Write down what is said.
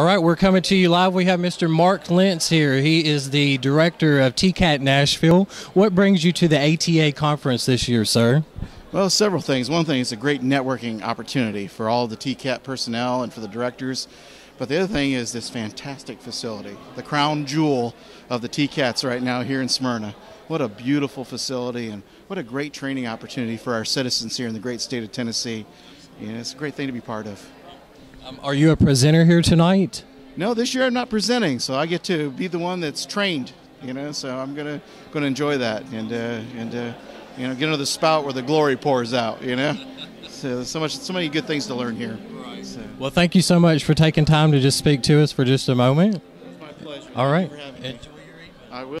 All right, we're coming to you live. We have Mr. Mark Lentz here. He is the director of TCAT Nashville. What brings you to the ATEA conference this year, sir? Well, several things. One thing is a great networking opportunity for all the TCAT personnel and for the directors. But the other thing is this fantastic facility, the crown jewel of the TCATs right now here in Smyrna. What a beautiful facility and what a great training opportunity for our citizens here in the great state of Tennessee. Know, it's a great thing to be part of. Um, are you a presenter here tonight? No, this year I'm not presenting, so I get to be the one that's trained. You know, so I'm gonna gonna enjoy that and uh, and uh, you know get into the spout where the glory pours out. You know, so so much so many good things to learn here. So, Well, thank you so much for taking time to just speak to us for just a moment. it's my pleasure. All right. Thank you for having me. I will.